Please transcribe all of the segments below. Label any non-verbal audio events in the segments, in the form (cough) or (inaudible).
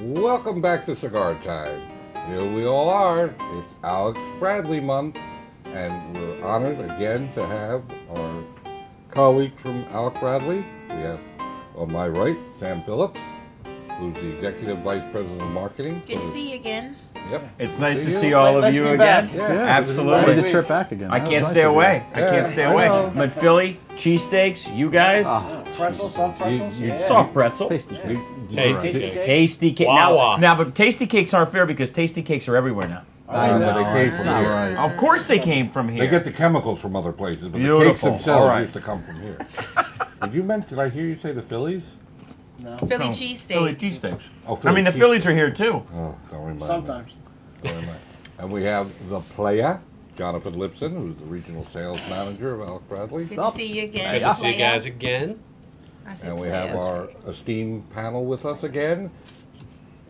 Welcome back to Cigar Time. Here we all are. It's Alec Bradley month, and we're honored again to have our colleague from Alec Bradley. We have on my right Sam Phillips, who's the Executive Vice President of Marketing. Good to see you again. Yep. It's nice See to you. see all of Nice you again. back. Yeah. Absolutely. the trip back again. I can't nice stay away. I Yeah, can't stay I away. know. But Philly cheesesteaks, you guys, Pretzels, soft pretzels. you- yeah. soft pretzel. tasty. Yeah. Tasty. Tasty. Tasty cake. Wawa. Now, now, but tasty cakes aren't fair because tasty cakes are everywhere now. I know. but they came from here. right. Of course they came from here. They get the chemicals from other places, but the cakes themselves All right. used to come from here. did you mention? Did I hear you say the Phillies? No. Philly No, Philly cheesesteak. cheesesteaks. Oh, I mean, the Phillies are here too. Oh, don't remind me. Sometimes. Don't remind- And we have the player, Jonathan Lipson, who's the regional sales manager of Alec Bradley. Good to see you again. Good to see you guys again. I said And we playa. have our esteemed panel with us again.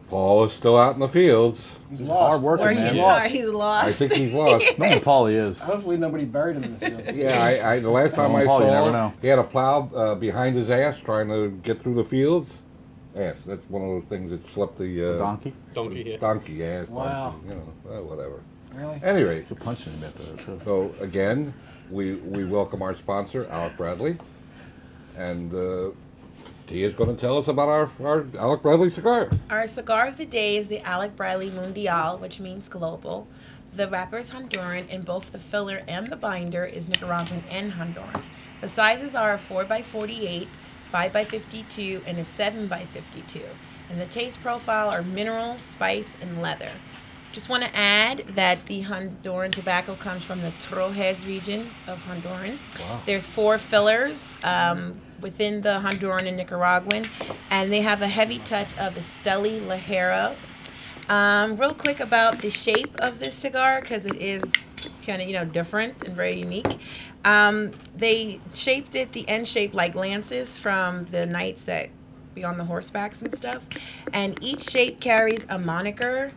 Paul is still out in the fields. He's lost. Hard working, Where man. you Lost. are, he's lost. I think he's lost. (laughs) No, Paulie is. Hopefully nobody buried him in the field. Yeah, I, I the last time I Paul, you saw never him, he had a plow uh, behind his ass trying to get through the fields. Ass. That's one of those things that slept the uh, Donkey. Donkey here. donkey ass. Wow. Donkey, you know, uh, whatever. Really? Anyway, Should punch him a bit though. So again, we we welcome our sponsor, Alec Bradley, and uh, he is going to tell us about our our Alec Bradley cigar. Our cigar of the day is the Alec Bradley Mundial, which means global. The wrapper is Honduran, and both the filler and the binder is Nicaraguan and Honduran. The sizes are a 4x48, 5x52, and a 7x52. And the taste profile are minerals, spice, and leather. Just want to add that the Honduran tobacco comes from the Trojes region of Honduran. Wow. There's four fillers um, within the Honduran and Nicaraguan, and they have a heavy touch of Esteli Ligero. Um, real quick about the shape of this cigar, because it is kind of you know different and very unique. Um, they shaped it the end shape like lances from the knights that be on the horsebacks and stuff, and each shape carries a moniker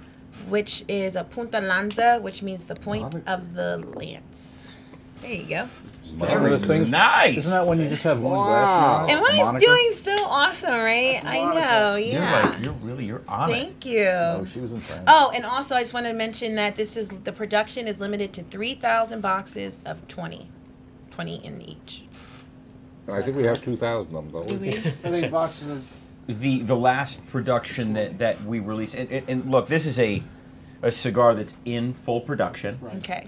which is a punta lanza, which means the point of the lance. There you go. Remember those things? Nice. Isn't that when you just have one glass? Wow. glass? And what Moniker? he's doing so awesome, right? I Moniker. know, You're yeah. like, you're really, you're on it. Thank you. Oh, she was in France. Oh, and also I just want to mention that this is the production is limited to 3,000 boxes of 20. 20 in each. I think we have two thousand of them, don't Do we? we? (laughs) Are they boxes of? the the last production that that we released and, and, and look this is a a cigar that's in full production Right. Okay.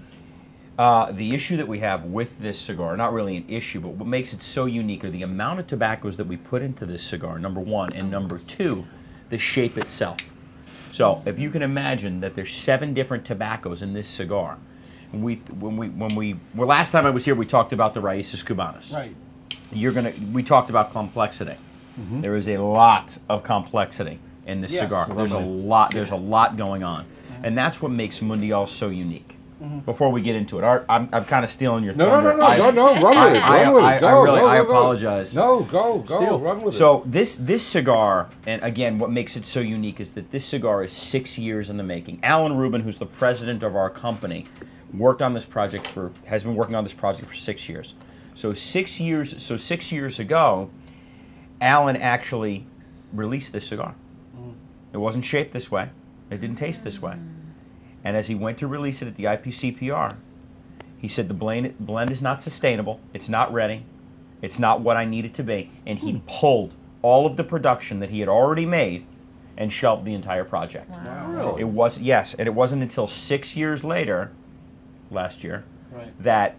Uh, the issue that we have with this cigar not really an issue but what makes it so unique are the amount of tobaccos that we put into this cigar number one and number two the shape itself. So if you can imagine that there's seven different tobaccos in this cigar we when we when we well last time i was here we talked about the raíces cubanas. Right. you're gonna we talked about complexity. Mm -hmm. There is a lot of complexity in this Yes. cigar. There's a lot there's a lot going on. And that's what makes mundial so unique Mm-hmm. before we get into it Art, i'm, I'm kind of stealing your No, no, thunder no, no, I- no, no, run with it, I- run with I- it, go, I really- go, I go, go. apologize. No, go, go, Steal. run with it. so this this cigar, and again, what makes it so unique is that this cigar is six years in the making. Alan Rubin, who's the president of our company, worked on this project for has been working on this project for six years. So six years so six years ago, Alan actually released this cigar. Mm-hmm. It wasn't shaped this way. It didn't taste this way. Mm-hmm. And as he went to release it at the IPCPR, he said the blend, blend is not sustainable. It's not ready. It's not what I need it to be. And he hmm. pulled all of the production that he had already made and shelved the entire project. Wow. Really? It was yes, and it wasn't until six years later, last year, Right. that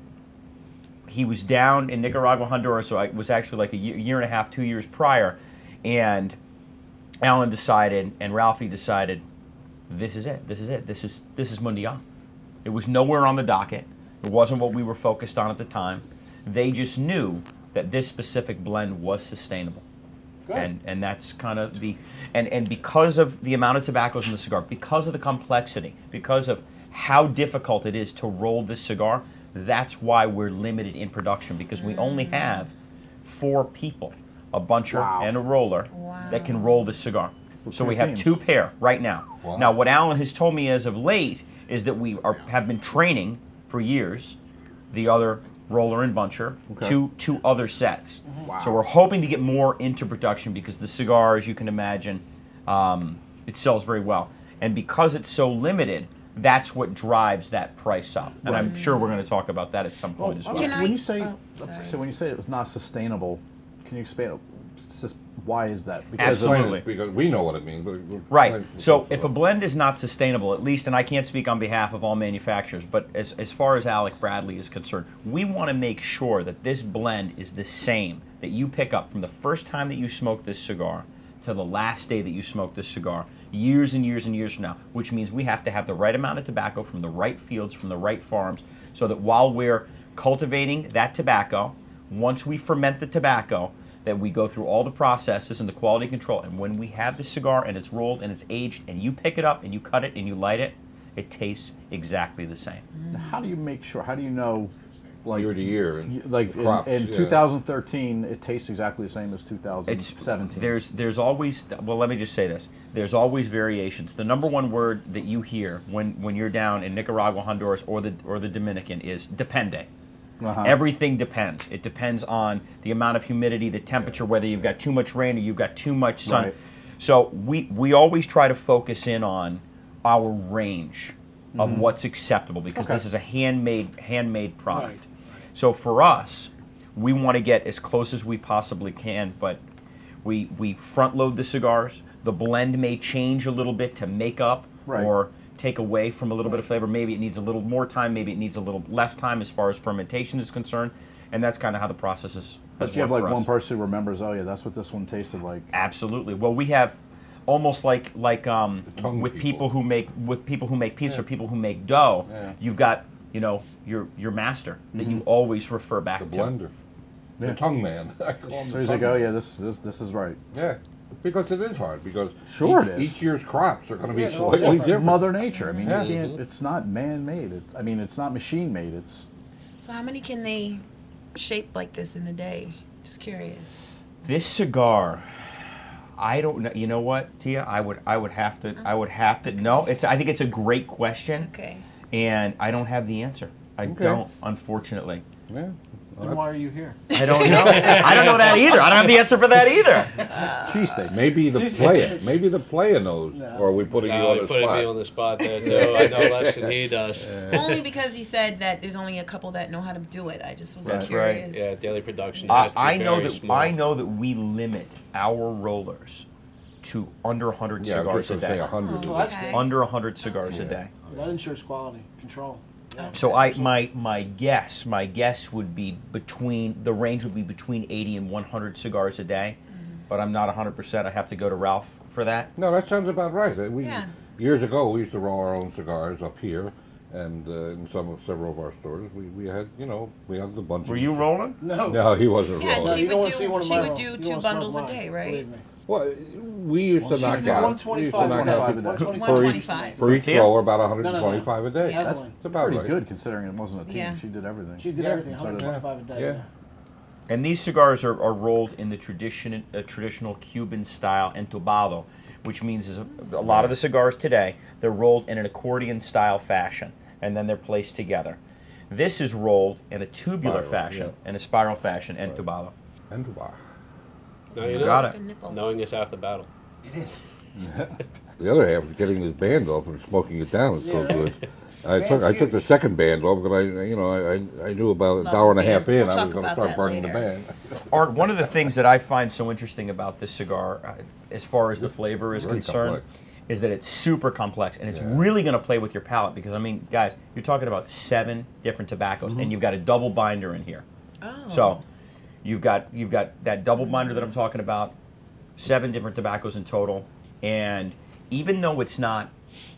he was down in Nicaragua, Honduras. So it was actually like a year, year and a half, two years prior, and Alan decided and Ralphie decided, this is it. This is it. This is this is Mundial. It was nowhere on the docket. It wasn't what we were focused on at the time. They just knew that this specific blend was sustainable. Good. And and that's kind of the and and because of the amount of tobaccos in the cigar, because of the complexity, because of how difficult it is to roll this cigar, that's why we're limited in production because we only mm. have four people, a buncher Wow. and a roller that can roll this cigar. So we have teams. two pair right now. Wow. Now what Alan has told me as of late is that we are have been training for years the other roller and buncher Okay. two two other sets. Wow. So we're hoping to get more into production because the cigar, as you can imagine, um, It sells very well, and because it's so limited, that's what drives that price up. And I'm sure we're going to talk about that at some point Well, as well. Can I- when you say, oh, so when you say it was not sustainable, can you expand? It's just- Why is that? Because of- Absolutely. Because we know what it means. but- but- Right. So if a blend is not sustainable, at least, and I can't speak on behalf of all manufacturers, but as, as far as Alec Bradley is concerned, we want to make sure that this blend is the same that you pick up from the first time that you smoke this cigar to the last day that you smoke this cigar, years and years and years from now, which means we have to have the right amount of tobacco from the right fields, from the right farms, so that while we're cultivating that tobacco, once we ferment the tobacco, that we go through all the processes and the quality control. And when we have the cigar and it's rolled and it's aged, and you pick it up and you cut it and you light it, it tastes exactly the same. how do you make sure? How do you know? Like Year to year. and like crops, in, in yeah. 2013, it tastes exactly the same as It's 2017. there's there's always well let me just say this there's always variations. The number one word that you hear when when you're down in Nicaragua, Honduras, or the or the Dominican is depende. Uh-huh. Everything depends. It depends on the amount of humidity, the temperature, whether you've got too much rain or you've got too much sun. Right. So we we always try to focus in on our range of what's acceptable because Okay. this is a handmade handmade product. Right. So for us, we want to get as close as we possibly can, but we we front load the cigars. The blend may change a little bit to make up Right. or take away from a little bit of flavor. Maybe it needs a little more time. Maybe it needs a little less time as far as fermentation is concerned. And that's kind of how the process is. has But you have like one person who remembers, oh yeah, that's what this one tasted like. Absolutely. Well, we have almost like like um, with people. people who make with people who make pizza or people who make dough. Yeah. You've got you know your your master that you always refer back The to. blender. Yeah. The tongue man. (laughs) I call him So the he's tongue like, oh yeah, this this this is right. Yeah. Because it is hard. Because Sure each, it is. each year's crops are going to be Yeah, no, slightly different. different. Mother Nature. I mean, Yeah. you can't. It's not man-made. It, I mean, it's not machine-made. It's So how many can they shape like this in a day? Just curious. This cigar, I don't know. You know what, Tia? I would I would have to I would have to. No, it's. I think it's a great question, Okay. and I don't have the answer. I Okay. don't, unfortunately. Yeah. Then why are you here? I don't know. I don't know that (laughs) either. I don't have the answer for that either. (laughs) cheesesteak. Maybe the player. (laughs) Maybe the player knows. No. Or are we putting you on the put spot? me on the spot there too. I know less than he does. Only because he said that there's only a couple that know how to do it. I just was That's curious. Yeah, daily production I to be I know very that small. I know that we limit our rollers to under 100 yeah, I was cigars a going to say day. 100. Oh, Well, okay. Under 100 cigars a Yeah. day. That ensures quality control. Yeah. So I my my guess my guess would be between the range would be between 80 and 100 cigars a day, but I'm not 100. percent I have to go to Ralph for that. No, that sounds about right. Uh, We, Yeah. Years ago, we used to roll our own cigars up here, and uh, in some of several of our stores, we, we had you know we had the bunch. Were of- you rolling? No. No, he wasn't Yeah, rolling. she you don't would wanna do- see one of she my would roll- do you two wanna smoke bundles a mine, day, right? believe me. Well, we used to Well, knock out. doing we used to 125 knock a out day. for- 125. for each 125. for each Tia? roll about No, no, no. 125 a day. Yeah. That's Evelyn. about Pretty right. good considering it wasn't a team. Yeah. She did everything. She did Yeah. everything, So did- 125 a day. Yeah. Yeah. And these cigars are, are rolled in the tradition, uh, traditional Cuban style entubado, which means is a, a lot of the cigars today they're rolled in an accordion style fashion, and then they're placed together. This is rolled in a tubular Spiral, fashion, in a spiral fashion, Right. entubado. And wow. Now you You know. got it. Knowing is half the battle. It is. (laughs) The other half was getting this band off and smoking it down. It's so Yeah, right. good. I took I took the second band off because I you know I I, I knew about an Love hour and a half band. in We'll I was going to start that burning the band. (laughs) Art, one of the things that I find so interesting about this cigar, uh, as far as the flavor is Very concerned, complex. is that it's super complex and it's Yeah. really going to play with your palate. Because I mean, guys, you're talking about seven different tobaccos, Mm-hmm. and you've got a double binder in here. Oh. So, you've got you've got that double binder that I'm talking about, seven different tobaccos in total, and even though it's not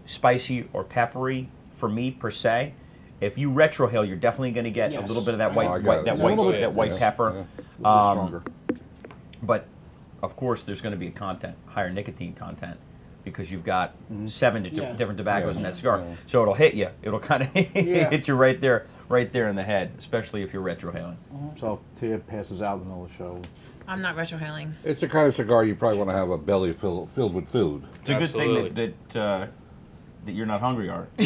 spicy or peppery for me per se, if you retrohale, you're definitely going to get a little bit of that Oh, white, I got white that It's white bit- that white yeah, pepper. yeah. A Um, stronger. But of course, there's going to be a content, higher nicotine content, because you've got seven di- Yeah. different tobaccos in that cigar. Yeah. So it'll hit you. It'll kind of (laughs) Yeah. hit you right there, right there in the head, especially if you're retrohaling. So if Tia passes out in the middle of the show, I'm not retrohaling. It's the kind of cigar you probably want to have a belly filled filled with food. It's a good thing that that, uh, that you're not hungry, Art. (laughs)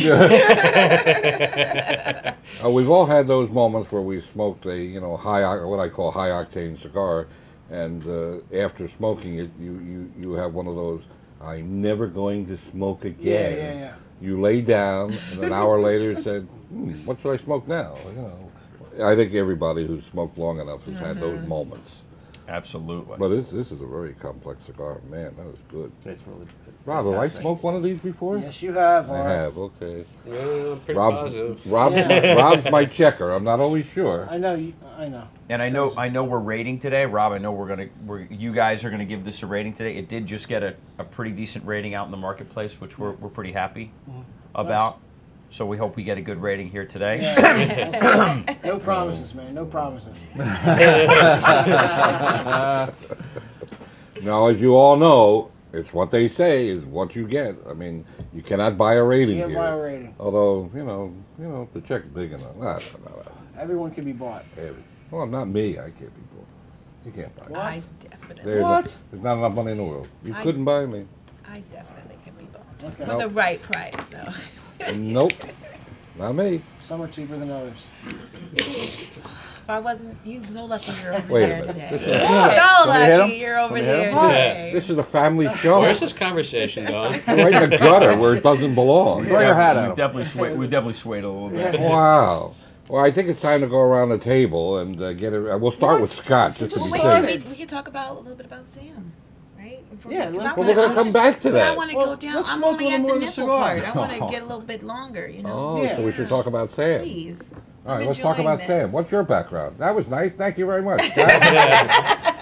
Uh, we've all had those moments where we smoked a you know high what I call high octane cigar, and uh, after smoking it, you, you you have one of those I'm never going to smoke again. yeah, yeah. You lay down, and an hour later said, hmm, "What should I smoke now?" You know, I think everybody who's smoked long enough has had those moments. Absolutely. But this this is a very complex cigar, man. That is good. It's really good. Rob, have I smoked one of these before? Yes, you have. I Art. have. Okay. Yeah, pretty Rob, positive. Rob, Yeah. (laughs) Rob's my checker. I'm not always sure. I know. You, I know. And I know I know we're rating today, Rob. I know we're gonna we're, you guys are gonna give this a rating today. It did just get a, a pretty decent rating out in the marketplace, which we're, we're pretty happy mm-hmm. about. So we hope we get a good rating here today. Yeah. (coughs) no promises, man. No promises. (laughs) Now, as you all know, it's what they say is what you get. I mean, you cannot buy a rating You here. get my rating. Although, you know, you know, if the check's big enough. I don't know. Everyone can be bought. Every- Well, not me. I can't be bought. You can't buy me. I definitely, There's, What? not- there's not enough money in the world. You I- couldn't buy me. I definitely can be bought Okay. for the right price. So (laughs) nope. Not me. Some are cheaper than others. if I wasn't, you so lucky you're over Wait a there minute. today. This is- So Can we hit lucky him? you're over Can we hit there him? today. This is a family show. Where's this conversation going? (laughs) right in the gutter where it doesn't belong. Throw your hat we out. definitely swayed. We definitely swayed a little bit. (laughs) Wow. Well, I think it's time to go around the table and uh, get it. Uh, we'll start with Scott just to Well, be wait, safe. we, we can talk about a little bit about Sam, right? Yeah, we- 'cause let's- I Well, we're wanna- gonna come back to But I that. want to Well, go down. let's I'm smoke a little at more the nipple cigar. part. I want Oh. to get a little bit longer, you know. Oh, Yeah. so we should talk about Sam. Please. All right, I'm let's talk enjoying about Sam. What's your background? That was nice. Thank you very much. (laughs) (laughs)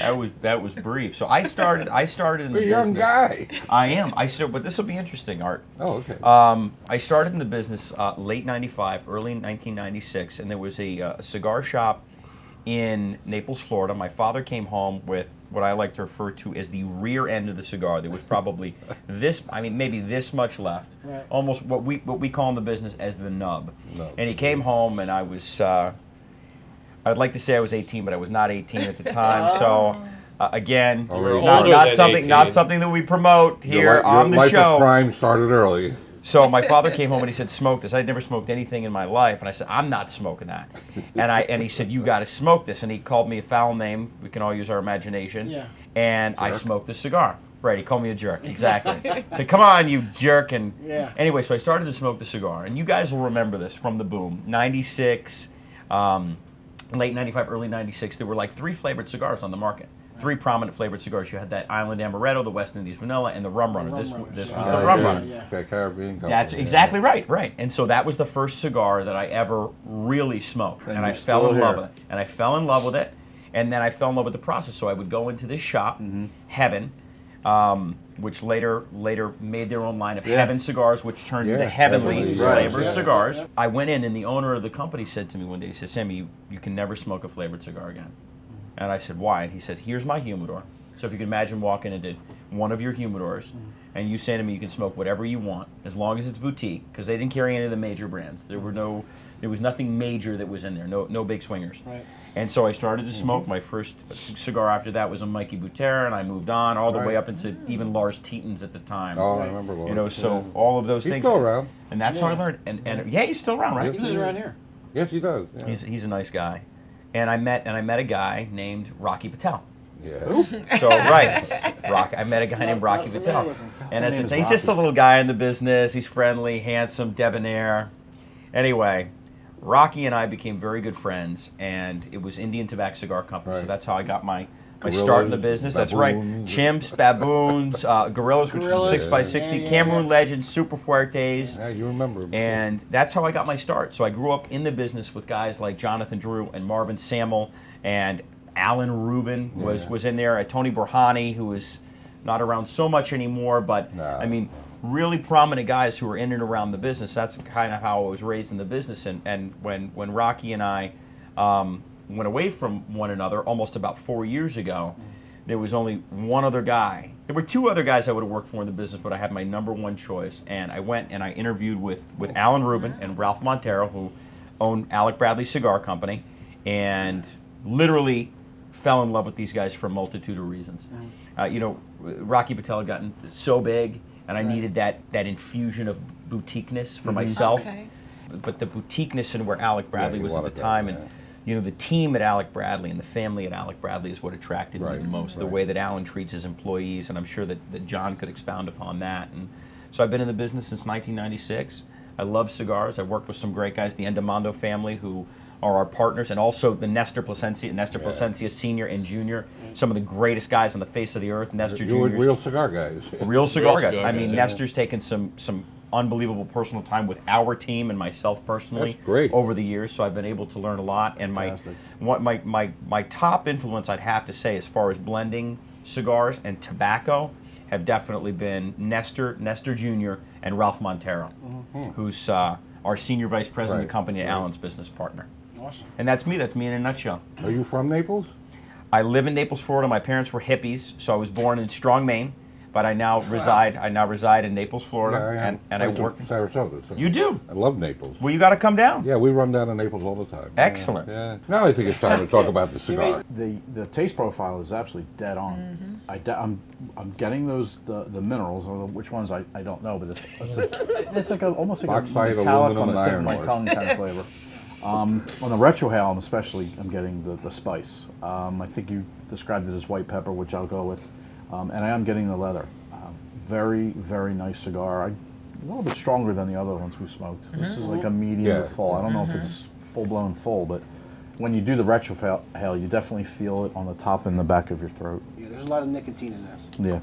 That was that was brief. So I started. I started in the You're a young business. guy. I am. I started, but this will be interesting, Art. Oh, okay. Um, I started in the business uh, late '95, early 1996, and there was a, uh, cigar shop in Naples, Florida. My father came home with what I like to refer to as the rear end of the cigar. There was probably (laughs) this, I mean, maybe this much left, Right. almost what we what we call in the business as the nub. Nub. And he came home, and I was. Uh, I'd like to say I was 18, but I was not 18 at the time. so, (laughs) uh, again, You were it's not, not than something, not something that we promote here li- your on the life show. of crime started early. So my father came home and he said, "Smoke this." I'd never smoked anything in my life, and I said, "I'm not smoking that." And I and he said, "You got to smoke this." And he called me a foul name. We can all use our imagination. Yeah. And I smoked the cigar. Right. He called me a jerk. (laughs) Exactly. so come on, you jerk. And Yeah. anyway, so I started to smoke the cigar, and you guys will remember this from the boom. '96, um, late '95, early '96. There were like three flavored cigars on the market. Three prominent flavored cigars. You had that Island Amaretto, the West Indies Vanilla, and the Rum Runner. Rum this Runners, this was Oh, the Rum yeah, Runner. yeah. Okay, Caribbean Company. That's yeah. exactly right, right. And so that was the first cigar that I ever really smoked, and, And I fell still in love with it. And I fell in love with it, and then I fell in love with the process. So I would go into this shop, Mm-hmm. Heaven, um, which later later made their own line of Yeah. Heaven cigars, which turned into Yeah, Heavenly Heavenly, flavored Yeah. cigars. Yeah. I went in, and the owner of the company said to me one day, he said, "Sammy, you, you can never smoke a flavored cigar again." And I said, "Why?" And he said, "Here's my humidor. So if you can imagine walking into one of your humidors, mm. and you say to me, you can smoke whatever you want as long as it's boutique, because they didn't carry any of the major brands. There were no, there was nothing major that was in there. No, no big swingers. Right. And so I started to mm-hmm. smoke. My first cigar after that was a Mikey Butera, and I moved on all the way up into even Lars Tetens at the time. Oh, I remember. Lord. you know, so Yeah. all of those He's things. still around. And that's how I learned. And, and yeah, he's still around, right? He lives around here. Yes, he does. Yeah. He's he's a nice guy. And I met and I met a guy named Rocky Patel. yeah. (laughs) So right, Rock. I met a guy Not- named Rocky Patel, and at the, is he's just a little guy in the business. He's friendly, handsome, debonair. Anyway, Rocky and I became very good friends, and it was Indian Tabac Cigar Company. So that's how I got my. My start in the Gorillas, business. That's right. Chimps, baboons, uh, gorillas, which was Gorillas. six by sixty. Yeah, yeah, Cameroon yeah. Legends, Super Fuertes. Yeah, you remember. And that's how I got my start. So I grew up in the business with guys like Jonathan Drew and Marvin Samuel and Alan Rubin was, Yeah. was in there. Tony Borhani, who is not around so much anymore, but No. I mean, really prominent guys who were in and around the business. That's kind of how I was raised in the business. And, and when, when Rocky and I um, went away from one another almost about four years ago, there was only one other guy. There were two other guys I would have worked for in the business, but I had my number one choice. And I went and I interviewed with, with Alan Rubin and Ralph Montero, who owned Alec Bradley Cigar Company, and literally fell in love with these guys for a multitude of reasons. Uh, you know, Rocky Patel had gotten so big, and I Right. needed that, that infusion of boutiqueness for myself. Okay. But the boutiqueness and where Alec Bradley you was at the wanted that, time, yeah. And you know, the team at Alec Bradley and the family at Alec Bradley is what attracted me the most. The way that Alan treats his employees, and I'm sure that, that John could expound upon that. And so I've been in the business since 1996. I love cigars. I've worked with some great guys, the Endomondo family, who are our partners, and also the Nestor Plasencia, Nestor Yeah. Plasencia Senior and Junior, some of the greatest guys on the face of the earth. Nestor You Junior, real cigar guys. real cigar Real guys. cigar I mean, guys, yeah. Nestor's taken some some unbelievable personal time with our team and myself personally great. over the years. So I've been able to learn a lot. And my what my, my my top influence, I'd have to say, as far as blending cigars and tobacco, have definitely been Nestor, Nestor Jr. and Ralph Montero, who's uh, our senior vice president of the company and right. Alan's business partner. Awesome. And that's me. That's me in a nutshell. Are you from Naples? I live in Naples, Florida. My parents were hippies, so I was born in Strong, Maine, but I now reside. I now reside in Naples, Florida, Yeah, I am. and, and I work in work. Sarasota. so- You do. I love Naples. Well, you got to come down. Yeah, we run down to Naples all the time. Excellent. Yeah. Now I think it's time to talk (laughs) about the cigar. The the taste profile is absolutely dead on. I de- I'm I'm getting those the, the minerals, or which ones I, I don't know, but it's it's, a, (laughs) it's like a, almost like Bauxite, a metallic on the tip of my tongue kind of (laughs) flavor. Um, on the retrohale, I'm especially I'm getting the, the spice. Um, I think you described it as white pepper, which I'll go with, um, and I am getting the leather. Um, very very nice cigar. I, a little bit stronger than the other ones we smoked. This is like a medium Yeah. to full. I don't know if it's full blown full, but when you do the retrohale, you definitely feel it on the top and the back of your throat. Yeah, there's a lot of nicotine in this. Yeah.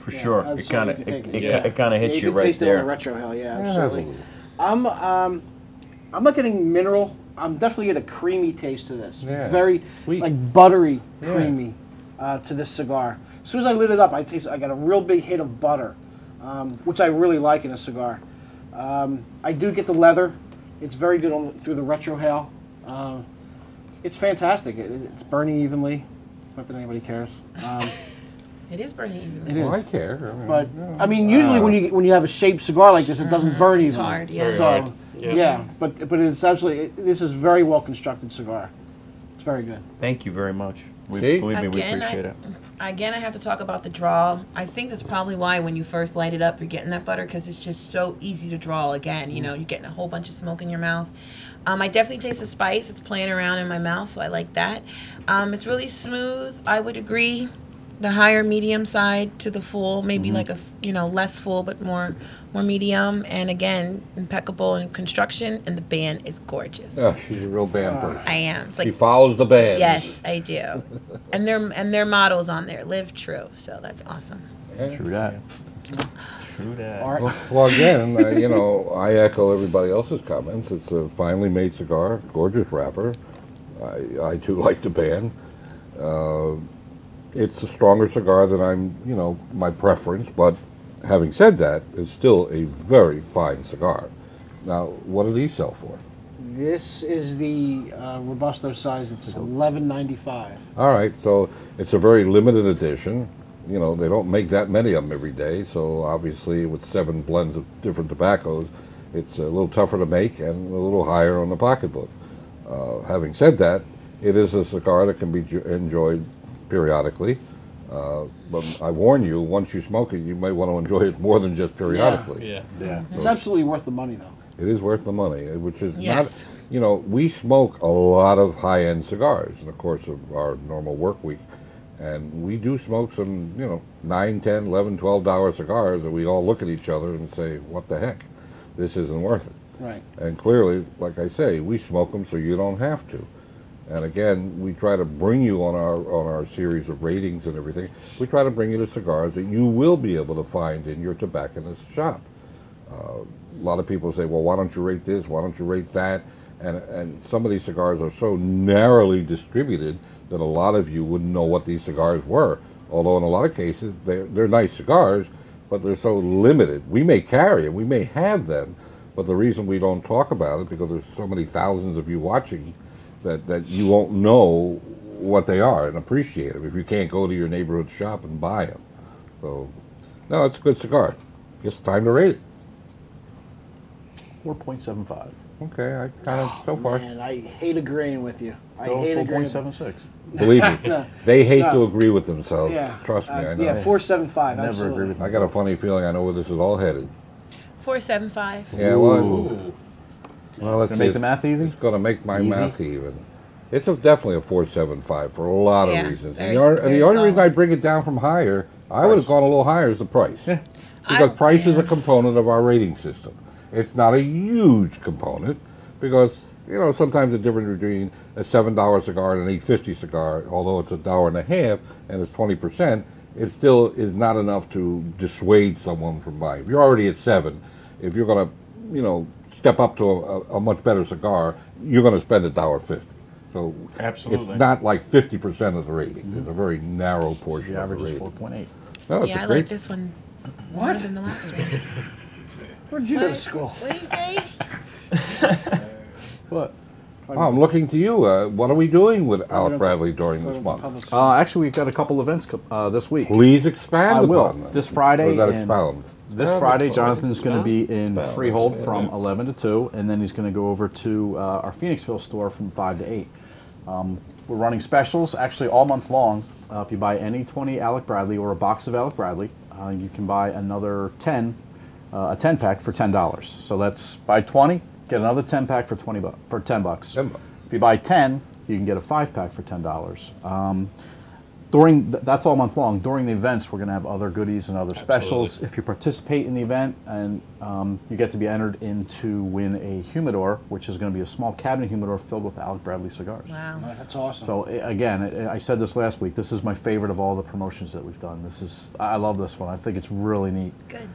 For Yeah, sure. It kind of it, it, it. Yeah. it kind of hits yeah, you, can right taste It there. on the retrohale, yeah, Yeah, absolutely. absolutely. I'm um, I'm not getting mineral. I'm definitely getting a creamy taste to this. Yeah, Very sweet. like buttery, Yeah. creamy uh, to this cigar. As soon as I lit it up, I taste. I got a real big hit of butter, um, which I really like in a cigar. Um, I do get the leather. It's very good on through the retrohale. Uh, it's fantastic. It, it's burning evenly. Not that anybody cares. Um, (laughs) It is burning evenly. it is. Well, I care. I mean, But yeah. I mean, usually when you when you have a shaped cigar like this, it doesn't burn It's evenly. hard, yeah. Very So hard. yeah. Yeah. but but it's absolutely it, this is a very well constructed cigar. It's very good. Thank you very much. We, See? believe me, we appreciate I, it. again, I have to talk about the draw. I think that's probably why when you first light it up, you're getting that butter because it's just so easy to draw. Again, you know, you're getting a whole bunch of smoke in your mouth. Um, I definitely taste the spice. It's playing around in my mouth, so I like that. Um, it's really smooth. I would agree. The higher medium side to the full, maybe like a you know less full but more more medium. And again, impeccable in construction, and the band is gorgeous. Yeah, she's a real band person. I am. It's She follows the band. Yes, I do. (laughs) and their and their mottos on there live true. So that's awesome. Yeah. True that. True that. Well, well, again, uh, you know, I echo everybody else's comments. It's a finely made cigar, gorgeous wrapper. I, I too like the band. Uh, it's a stronger cigar than I'm, you know, my preference. But having said that, it's still a very fine cigar. Now, what do these sell for? This is the uh, robusto size. It's eleven ninety five. All right, so it's a very limited edition. You know, they don't make that many of them every day, so obviously with seven blends of different tobaccos, it's a little tougher to make and a little higher on the pocketbook. Uh, having said that, it is a cigar that can be enjoyed periodically. Uh, but I warn you, once you smoke it, you may want to enjoy it more than just periodically. Yeah. Yeah. It's absolutely worth the money though. It is worth the money, uh, which is Yes. not, you know, we smoke a lot of high end cigars in the course of our normal work week. And we do smoke some, you know, nine, ten, eleven, twelve dollar cigars that we all look at each other and say, what the heck? This isn't worth it. Right. And clearly, like I say, we smoke them so you don't have to. And again, we try to bring you on our on our series of ratings and everything. We try to bring you the cigars that you will be able to find in your tobacconist shop. Uh, a lot of people say, "Well, why don't you rate this? Why don't you rate that?" And and some of these cigars are so narrowly distributed that a lot of you wouldn't know what these cigars were. Although in a lot of cases they're they're nice cigars, but they're so limited. We may carry them, we may have them, but the reason we don't talk about it because there's so many thousands of you watching that that you won't know what they are and appreciate them if you can't go to your neighborhood shop and buy them. So, no, it's a good cigar. Just time to rate it. 4.75. Okay, I kind of so far. Man, I hate agreeing with you. I Go hate agreeing. 4.76. Believe me, (laughs) No. they hate to agree with themselves. Yeah. Trust me, uh, I know. Yeah, four seven five. Never absolutely. agree with I got a funny feeling I know where this is all headed. Four seven five. Yeah, well, Ooh. Well, let's Gonna make the math easy? It's going to make my Easy? math even. It's a, definitely a four seven five for a lot of Yeah, reasons. very- and the, only- and very the only reason. I bring it down from higher, I would have gone a little higher, is the price. I- Because price is a component of our rating system. It's not a huge component because you know sometimes the difference between a seven dollar cigar and an eight fifty cigar, although it's a dollar and a half and it's twenty percent, it still is not enough to dissuade someone from buying. If you're already at seven, if you're gonna you know step up to a, a, a much better cigar, you're gonna spend a dollar fifty. So Absolutely. it's not like fifty percent of the rating. It's a very narrow portion The of the average is rating. 4.8. No, it's Yeah, a I great like this one more than the last one. (laughs) Where'd you go to school? What do you say? (laughs) What? Oh, I'm looking to you. Uh, what are we doing with Alec Bradley during this month? Uh, actually, we've got a couple events co- uh, this week. Please expand I will. upon them. This Friday Or is that and- expound? This Friday, Jonathan's going to be in well, Freehold from yeah. 11 to 2, and then he's going to go over to uh, our Phoenixville store from 5 to 8. Um, we're running specials actually all month long. Uh, if you buy any 20 Alec Bradley or a box of Alec Bradley, uh, you can buy another 10, uh, a 10 pack for $10. So that's buy 20, get another 10 pack for 20 bu- for 10 bucks. 10 bucks. If you buy 10, you can get a 5 pack for $10. Um, during th- that's all month long. During the events, we're going to have other goodies and other specials. Absolutely. If you participate in the event and um, you get to be entered in to win a humidor, which is going to be a small cabinet humidor filled with Alec Bradley cigars. Wow. Oh, That's awesome. So i- again, I I said this last week. This is my favorite of all the promotions that we've done. This is I love this one. I think it's really neat. Good.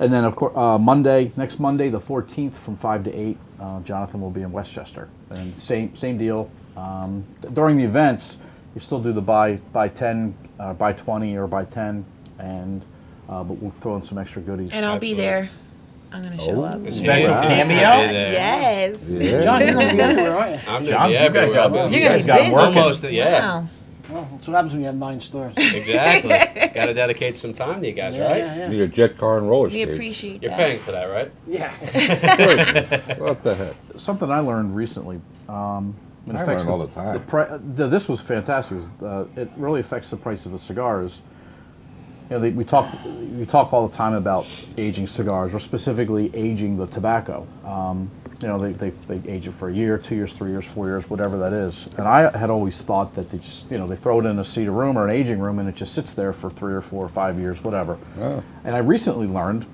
And then, of course, uh, Monday, next Monday, the 14th, from 5 to 8, uh, Jonathan will be in Westchester. And same same deal. Um, th- during the events, you still do the buy buy 10, uh, buy 20, or buy 10, and uh, but we'll throw in some extra goodies. And I'll be Absolutely. there. I'm gonna show Oh. up. Special Yeah. cameo? Yes. Yeah. John, you're going to be (laughs) everywhere, aren't you? I'm John, gonna be you guys got- I'll be- you guys got busy. working. Almost, yeah. Wow. Well, that's what happens when you have nine stores. (laughs) Exactly. Got to dedicate some time to you guys, Yeah, right? yeah, yeah. Need a jet car and roller We skates. appreciate You're that. paying for that, right? Yeah. (laughs) what the heck? Something I learned recently. Um, it I affects learn all the time. pri- uh, th- this was fantastic. It, uh, it really affects the price of the cigars. You know, they, we talk we talk all the time about aging cigars, or specifically aging the tobacco. Um, you know, they, they, they age it for a year, two years, three years, four years, whatever that is. And I had always thought that they just, you know, they throw it in a cedar room or an aging room, and it just sits there for three or four or five years, whatever. Oh. And I recently learned,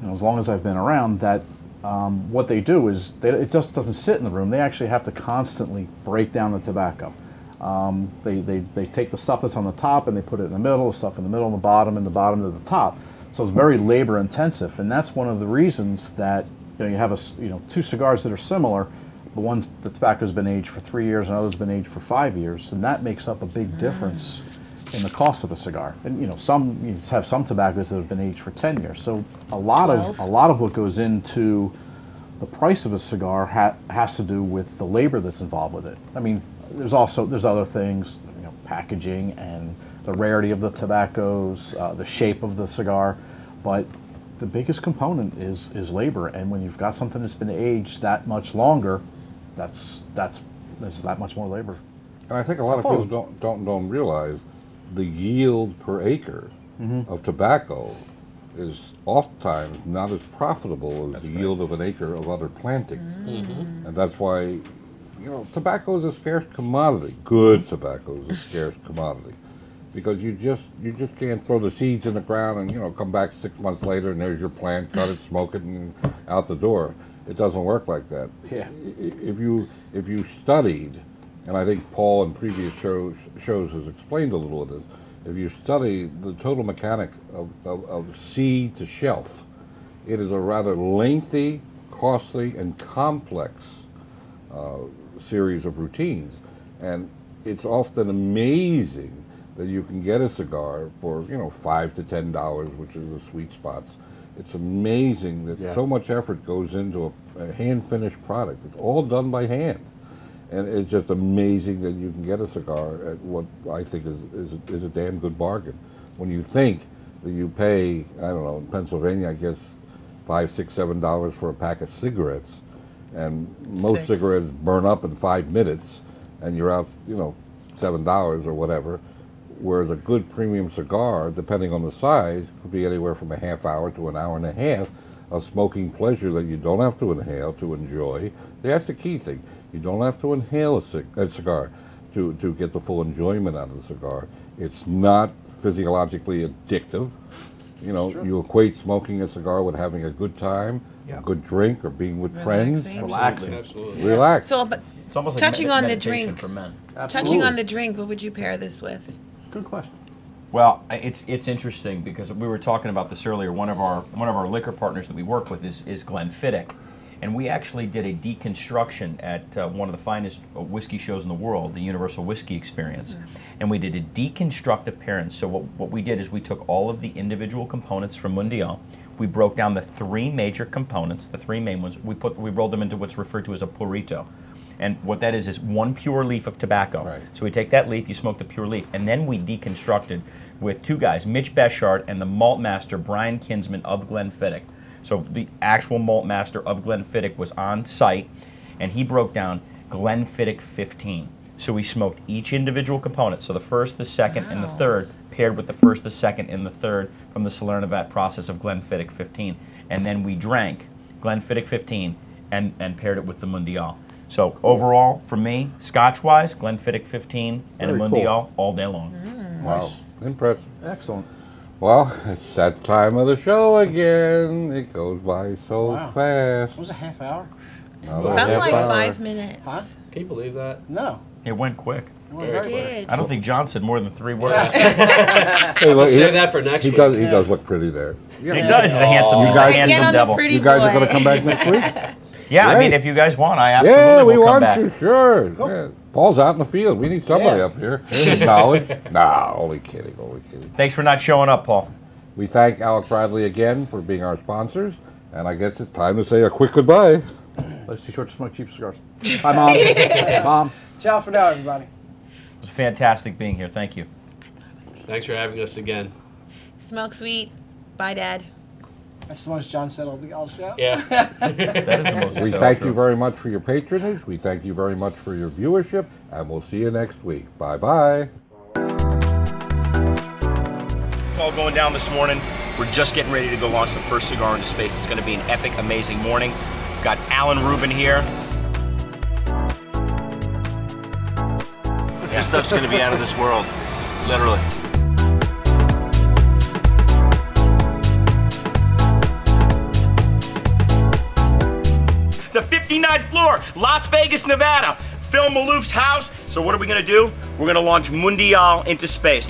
you know, as long as I've been around, that um, what they do is they, it just doesn't sit in the room. They actually have to constantly break down the tobacco. Um, they, they, they take the stuff that's on the top and they put it in the middle, the stuff in the middle and the bottom, and the bottom to the top. So it's very labor intensive, and that's one of the reasons that you know you have a you know two cigars that are similar. The one's the tobacco's been aged for three years, and others been aged for five years, and that makes up a big difference in the cost of a cigar. And you know, some you have some tobaccos that have been aged for ten years. So a lot of a lot of what goes into the price of a cigar ha- has to do with the labor that's involved with it. I mean, there's also there's other things, you know, packaging and the rarity of the tobaccos, uh, the shape of the cigar, but the biggest component is is labor. And when you've got something that's been aged that much longer, that's that's there's that much more labor. And I think a lot of people don't don't don't realize the yield per acre Mm-hmm. of tobacco is oftentimes not as profitable as the yield of an acre of other planting, and that's why you know tobacco is a scarce commodity. Good tobacco is a scarce commodity because you just you just can't throw the seeds in the ground and you know come back six months later and there's your plant, cut it, smoke it, and out the door. It doesn't work like that. Yeah. I- i- If you if you studied, and I think Paul in previous shows shows has explained a little of this. If you study the total mechanic of, of, of seed to shelf, it is a rather lengthy, costly, and complex uh, series of routines. And it's often amazing that you can get a cigar for, you know, five to ten dollars, which is the sweet spots. It's amazing that Yeah. so much effort goes into a, a hand finished product. It's all done by hand. And it's just amazing that you can get a cigar at what I think is, is, is a damn good bargain. When you think that you pay, I don't know, in Pennsylvania, I guess five, six, seven dollars for a pack of cigarettes, and most Six. cigarettes burn up in five minutes, and you're out, you know, seven dollars or whatever. Whereas a good premium cigar, depending on the size, could be anywhere from a half hour to an hour and a half a smoking pleasure that you don't have to inhale to enjoy. That's the key thing. You don't have to inhale a, cig- a cigar to, to get the full enjoyment out of the cigar. It's not physiologically addictive. You know, you equate smoking a cigar with having a good time, Yeah. a good drink, or being with friends. Relaxing. Relaxing. Absolutely. Relax. So, but It's almost like Touching med- on the drink. for men. touching on the drink, what would you pair this with? Good question. Well, it's it's interesting because we were talking about this earlier. One of our one of our liquor partners that we work with is is Glenfiddich, and we actually did a deconstruction at uh, one of the finest uh, whiskey shows in the world, the Universal Whiskey Experience, and we did a deconstructive pairing. So what what we did is we took all of the individual components from Mundial. We broke down the three major components, the three main ones. We put we rolled them into what's referred to as a purito. And what that is is one pure leaf of tobacco. Right. So we take that leaf, you smoke the pure leaf, and then we deconstructed with two guys, Mitch Bechard and the malt master Brian Kinsman of Glenfiddich. So the actual malt master of Glenfiddich was on site, and he broke down Glenfiddich 15. So we smoked each individual component. So the first, the second, and the third paired with the first, the second, and the third from the Solera vat process of Glenfiddich 15. And then we drank Glenfiddich 15 and, and paired it with the Mundial. So overall, for me, Scotch-wise, Glenfiddich 15 and a Very cool. Mundial all day long. Mm. Wow. Impressive. Excellent. Well, it's that time of the show again. It goes by so Wow. fast. It was a half hour. Another Felt like hour. five minutes. Huh? Can you believe that? No. It went quick. It was Very very quick. Did. I don't think John said more than three words. (laughs) Hey, look, Save that for next He week. does. He Yeah. does look pretty there. He does. He's a handsome, You he's guys- a handsome Get on devil. pretty You guys are going to come back next week? (laughs) Yeah, I mean, if you guys want, I absolutely yeah, we will come want back. you. Sure. Yeah. Paul's out in the field. We need somebody Yeah. up here. There's knowledge. (laughs) nah, only kidding. Only kidding. Thanks for not showing up, Paul. We thank Alec Bradley again for being our sponsors, and I guess it's time to say a quick goodbye. Life's too short to smoke cheap cigars. Hi, Mom. (laughs) Mom. Ciao for now, everybody. It was fantastic being here. Thank you. Thanks for having us again. Smoke sweet. Bye, Dad. That's the most John said all the all show. Yeah. (laughs) That is the most We thank true. you very much for your patronage. We thank you very much for your viewership, and we'll see you next week. Bye bye. It's all going down this morning. We're just getting ready to go launch the first cigar into space. It's going to be an epic, amazing morning. Got Alan Rubin here. This stuff's going to be out of this world, literally. 59th floor, Las Vegas, Nevada. Phil Maloof's house. So what are we to do? We're to launch Mundial into space.